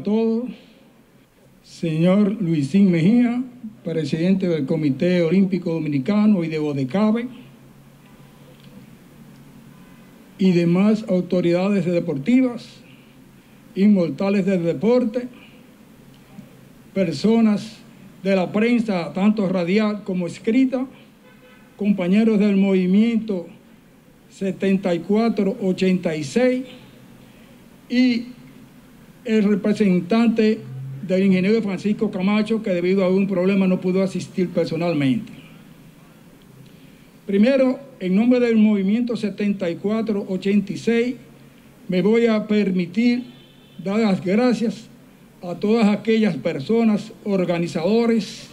a todos. Señor Luisín Mejía, presidente del Comité Olímpico Dominicano y de Bodecabe, y demás autoridades deportivas, inmortales del deporte, personas de la prensa, tanto radial como escrita, compañeros del movimiento 7486 y el representante del ingeniero Francisco Camacho, que debido a un problema no pudo asistir personalmente. Primero, en nombre del movimiento 7486, me voy a permitir dar las gracias a todas aquellas personas, organizadores,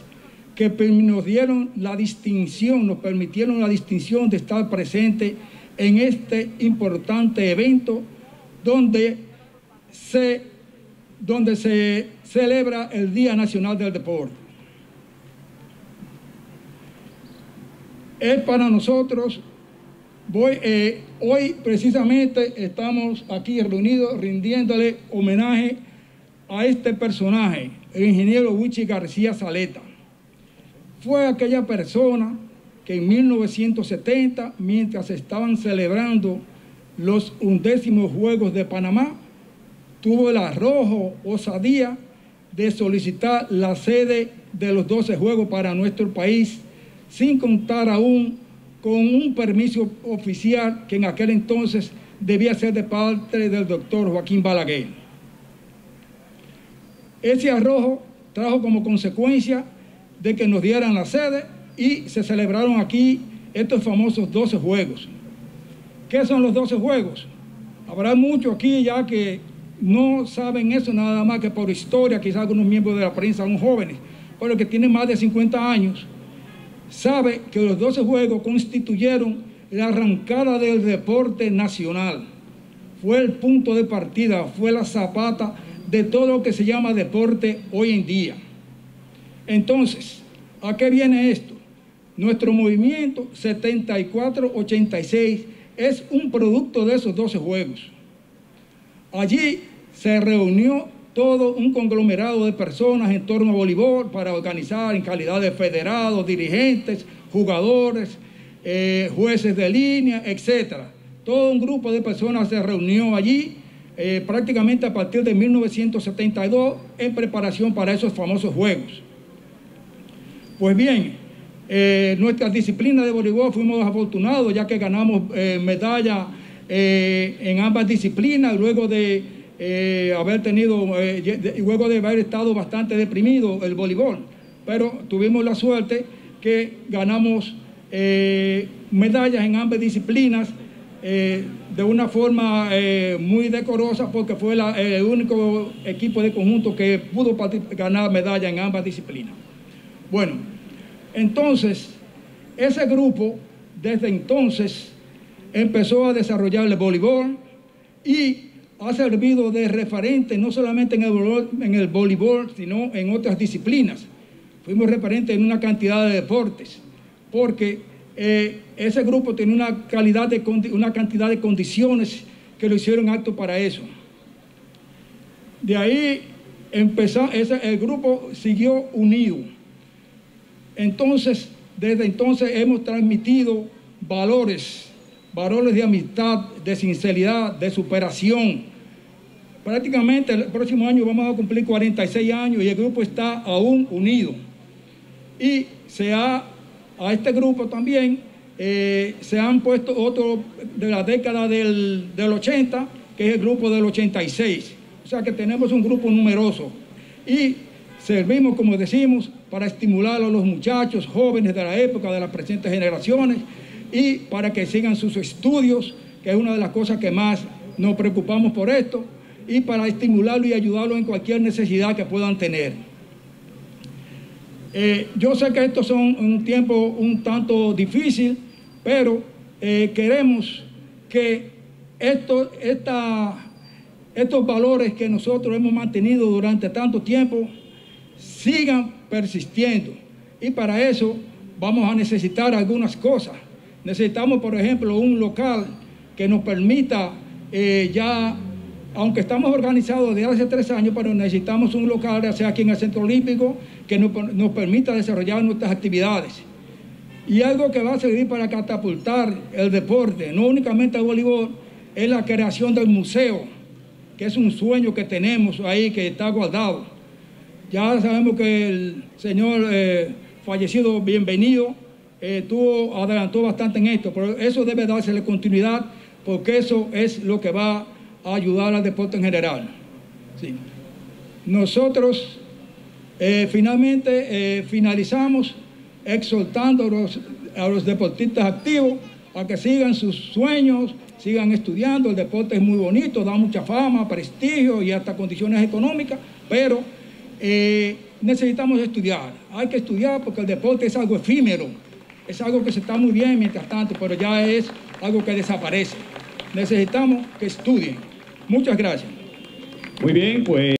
que nos dieron la distinción, nos permitieron la distinción de estar presente en este importante evento donde se, donde se celebra el Día Nacional del Deporte. Es para nosotros, eh, hoy precisamente estamos aquí reunidos rindiéndole homenaje a este personaje, el ingeniero Wichi García Saleta. Fue aquella persona que en 1970, mientras estaban celebrando los undécimos Juegos de Panamá, tuvo el arrojo, osadía de solicitar la sede de los 12 Juegos para nuestro país, sin contar aún con un permiso oficial que en aquel entonces debía ser de parte del doctor Joaquín Balaguer. Ese arrojo trajo como consecuencia de que nos dieran la sede y se celebraron aquí estos famosos 12 juegos. ¿Qué son los 12 juegos? Habrá muchos aquí ya que no saben eso nada más que por historia, quizás algunos miembros de la prensa, aún jóvenes, pero que tienen más de 50 años, sabe que los 12 juegos constituyeron la arrancada del deporte nacional. Fue el punto de partida, fue la zapata de todo lo que se llama deporte hoy en día. Entonces, ¿a qué viene esto? Nuestro movimiento 7486 es un producto de esos 12 juegos. Allí se reunió todo un conglomerado de personas en torno a voleibol para organizar en calidad de federados, dirigentes, jugadores, eh, jueces de línea, etc. Todo un grupo de personas se reunió allí eh, prácticamente a partir de 1972 en preparación para esos famosos Juegos. Pues bien, eh, nuestra disciplina de voleibol fuimos afortunados ya que ganamos eh, en ambas disciplinas luego de haber tenido, luego de haber estado bastante deprimido el voleibol. Pero tuvimos la suerte que ganamos medallas en ambas disciplinas eh, de una forma eh, muy decorosa porque fue el único equipo de conjunto que pudo ganar medalla en ambas disciplinas. Bueno, entonces, ese grupo desde entonces empezó a desarrollar el voleibol y ha servido de referente no solamente en el, voleibol, sino en otras disciplinas. Fuimos referentes en una cantidad de deportes, porque eh, ese grupo tiene una, calidad de, una cantidad de condiciones que lo hicieron acto para eso. De ahí empezó, ese, el grupo siguió unido. Entonces, desde entonces hemos transmitido valores, valores de amistad, de sinceridad, de superación. Prácticamente el próximo año vamos a cumplir 46 años y el grupo está aún unido. Y se ha a este grupo también eh, se han puesto otro de la década del, 80, que es el grupo del 86. O sea que tenemos un grupo numeroso. Y servimos, como decimos, para estimular a los muchachos jóvenes de la época, de las presentes generaciones, y para que sigan sus estudios, que es una de las cosas que más nos preocupamos por esto, y para estimularlo y ayudarlo en cualquier necesidad que puedan tener. Eh, yo sé que estos son un tiempo un tanto difícil, pero eh, queremos que estos valores que nosotros hemos mantenido durante tanto tiempo sigan persistiendo. Y para eso vamos a necesitar algunas cosas. Necesitamos, por ejemplo, un local que nos permita eh, ya aunque estamos organizados desde hace tres años, pero necesitamos un local, ya sea aquí en el Centro Olímpico, que nos, permita desarrollar nuestras actividades. Y algo que va a servir para catapultar el deporte, no únicamente el voleibol, es la creación del museo, que es un sueño que tenemos ahí, que está guardado. Ya sabemos que el señor eh, fallecido, bienvenido, eh, tuvo, adelantó bastante en esto, pero eso debe dársele continuidad, porque eso es lo que va a ayudar al deporte en general. Sí. Nosotros eh, finalmente eh, finalizamos exhortando a los, deportistas activos a que sigan sus sueños, sigan estudiando. El deporte es muy bonito, da mucha fama, prestigio y hasta condiciones económicas, pero eh, necesitamos estudiar. Hay que estudiar porque el deporte es algo efímero, es algo que se está muy bien mientras tanto, pero ya es algo que desaparece. Necesitamos que estudien. Muchas gracias. Muy bien, pues.